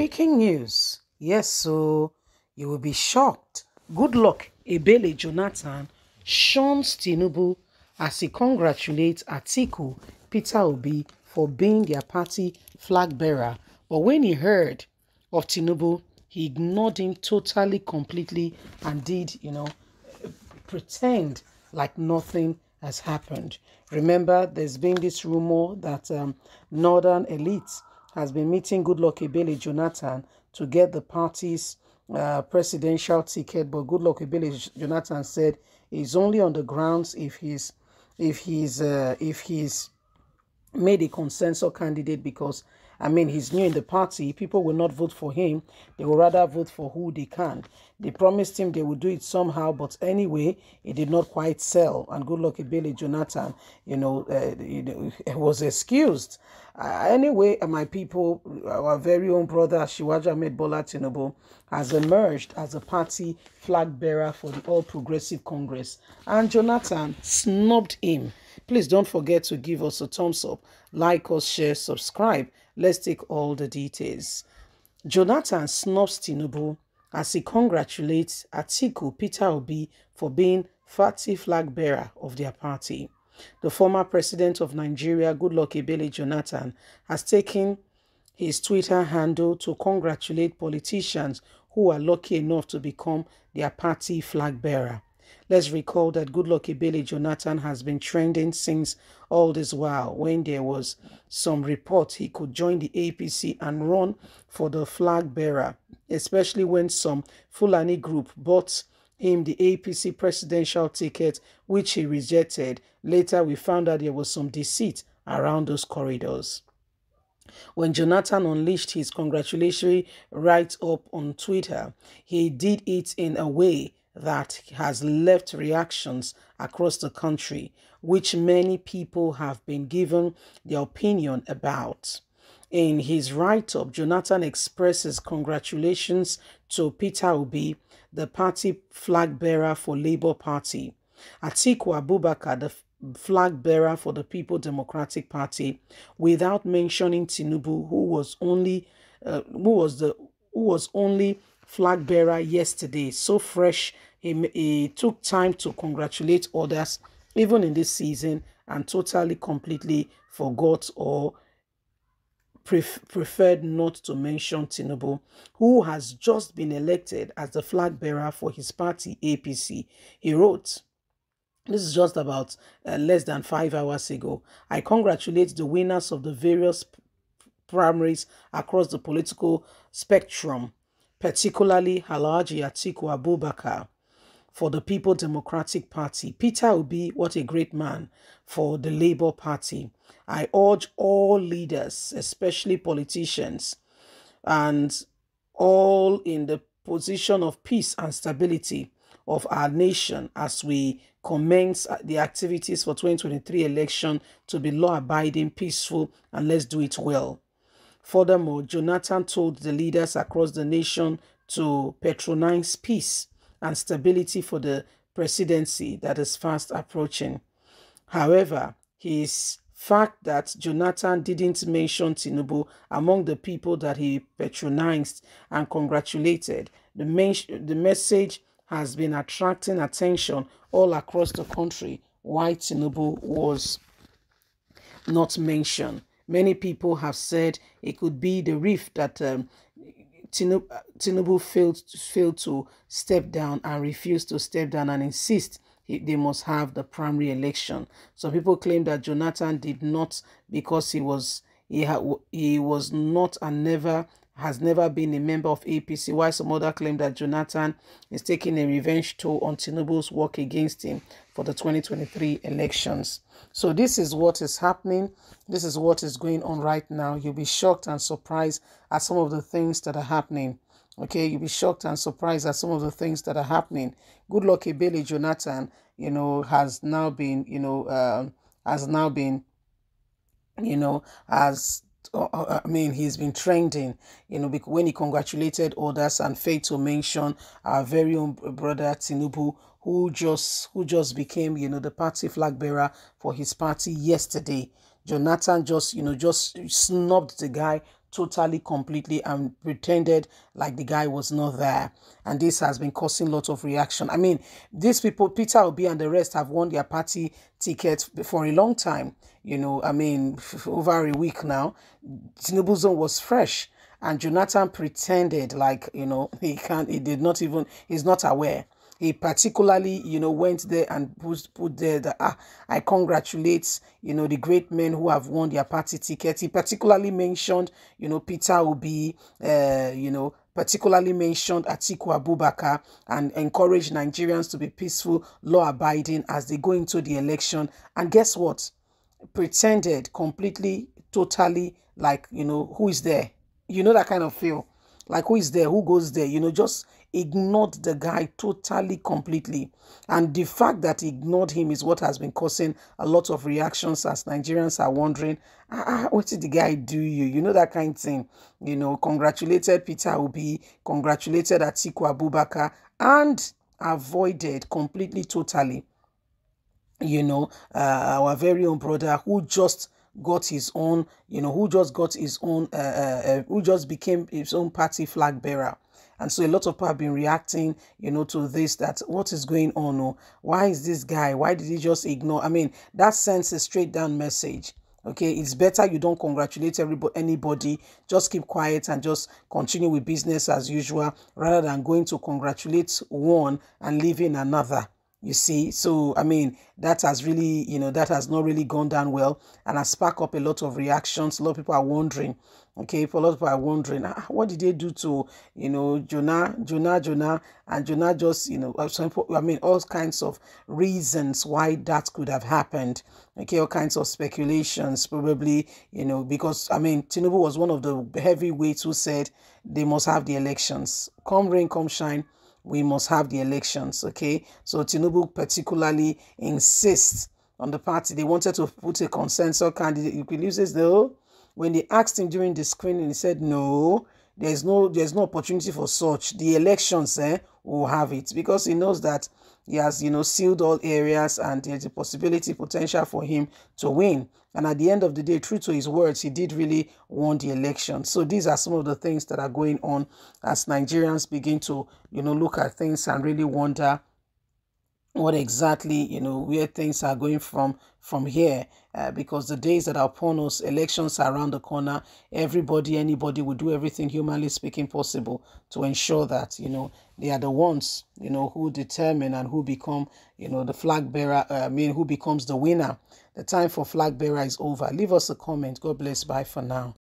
Breaking news. Yes, so you will be shocked. Goodluck Ebele Jonathan shuns Tinubu as he congratulates Atiku Peter Obi for being their party flag bearer. But when he heard of Tinubu, he ignored him totally, completely, and did, you know, pretend like nothing has happened. Remember, there's been this rumor that um, Northern elites has been meeting Goodluck Ebele Jonathan to get the party's uh, presidential ticket, but Goodluck Ebele Jonathan said he's only on the grounds if he's if he's uh, if he's made a consensus candidate because I mean he's new in the party. People will not vote for him. They will rather vote for who they can. They promised him they would do it somehow, but anyway, it did not quite sell. And good luck, Billy Jonathan, you know, uh, was excused. Uh, anyway, my people, our very own brother Asiwaju Ahmed Bola has emerged as a party flag bearer for the All Progressive Congress, and Jonathan snubbed him. Please don't forget to give us a thumbs up, like us, share, subscribe. Let's take all the details. Jonathan snubs Tinubu as he congratulates Atiku Peter Obi for being party flag bearer of their party. The former president of Nigeria, Goodluck Ebele Jonathan, has taken his Twitter handle to congratulate politicians who are lucky enough to become their party flag bearer. Let's recall that good Goodluck Ebele Jonathan has been trending since all this while when there was some report he could join the APC and run for the flag bearer, especially when some Fulani group bought him the APC presidential ticket, which he rejected. Later, we found out there was some deceit around those corridors. When Jonathan unleashed his congratulatory write-up on Twitter, he did it in a way that has left reactions across the country, which many people have been given their opinion about. In his write-up, Jonathan expresses congratulations to Peter Obi, the party flag bearer for Labour Party, Atiku Abubakar, the flag bearer for the People Democratic Party, without mentioning Tinubu, who was only uh, who was the who was only flag bearer yesterday. So fresh, he, he took time to congratulate others, even in this season, and totally, completely forgot or pref preferred not to mention Tinubu, who has just been elected as the flag bearer for his party, APC. He wrote, this is just about uh, less than five hours ago. I congratulate the winners of the various primaries across the political spectrum particularly Alhaji Atiku Abubakar for the People Democratic Party, Peter Obi, what a great man, for the Labour Party. I urge all leaders, especially politicians, and all in the position of peace and stability of our nation as we commence the activities for 2023 election to be law-abiding, peaceful, and let's do it well. Furthermore, Jonathan told the leaders across the nation to patronize peace and stability for the presidency that is fast approaching. However, his fact that Jonathan didn't mention Tinubu among the people that he patronized and congratulated, the, the message has been attracting attention all across the country why Tinubu was not mentioned. Many people have said it could be the rift that um, Tinubu, Tinubu failed, failed to step down and refused to step down and insist they must have the primary election. Some people claim that Jonathan did not because he was he, ha, he was not and never has never been a member of APC, while some other claim that Jonathan is taking a revenge toll on Tinubu's work against him for the 2023 elections. So this is what is happening. This is what is going on right now. You'll be shocked and surprised at some of the things that are happening. Okay, you'll be shocked and surprised at some of the things that are happening. Good luck, Billy Jonathan, you know, has now been, you know, uh, has now been, you know, has Uh, uh, I mean, he's been trending, you know, when he congratulated others and failed to mention our very own brother Tinubu, who just who just became, you know, the party flag bearer for his party yesterday. Jonathan just, you know, just snubbed the guy totally, completely, and pretended like the guy was not there. And this has been causing lots of reaction. I mean, these people, Peter Obi and the rest, have won their party tickets for a long time. You know, I mean, over a week now. Tinubu zone was fresh. And Jonathan pretended like, you know, he can't, he did not even, he's not aware he particularly, you know, went there and put, put there that ah, I congratulate, you know, the great men who have won their party ticket. He particularly mentioned, you know, Peter Obi, uh, you know, particularly mentioned Atiku Abubakar and encouraged Nigerians to be peaceful, law-abiding as they go into the election. And guess what? Pretended completely, totally like, you know, who is there? You know that kind of feel. Like who is there? Who goes there? You know, just ignored the guy totally, completely. And the fact that he ignored him is what has been causing a lot of reactions as Nigerians are wondering, ah, ah, what did the guy do you? You know, that kind of thing. You know, congratulated Peter Obi, congratulated Atiku Abubakar, and avoided completely, totally, you know, uh, our very own brother who just got his own, you know, who just got his own, uh, uh, uh who just became his own party flag bearer. And so a lot of people have been reacting, you know, to this, that what is going on? Or oh? why is this guy? Why did he just ignore? I mean, that sends a straight down message. Okay, it's better you don't congratulate everybody, anybody. Just keep quiet and just continue with business as usual rather than going to congratulate one and leaving another you see? So i mean that has really you know that has not really gone down well and has sparked up a lot of reactions. A lot of people are wondering okay a lot of people are wondering ah, what did they do to you know jonah jonah jonah? And jonah just you know i mean all kinds of reasons why that could have happened okay? All kinds of speculations probably you know because i mean tinubu was one of the heavyweights who said they must have the elections. Come rain come shine we must have the elections, okay? So Tinubu particularly insists on the party. They wanted to put a consensus candidate. You could use this though. When they asked him during the screening, he said, no, there's no there's no opportunity for such. The elections eh, will have it because he knows that he has, you know, sealed all areas and there's a possibility, potential for him to win. And at the end of the day, true to his words, he did really won the election. So these are some of the things that are going on as Nigerians begin to, you know, look at things and really wonder what exactly you know where things are going from from here uh, because the days that are upon us elections are around the corner. Everybody anybody will do everything humanly speaking possible to ensure that you know they are the ones you know who determine and who become you know the flag bearer uh, i mean who becomes the winner. The time for flag bearer is over. Leave us a comment. God bless. Bye for now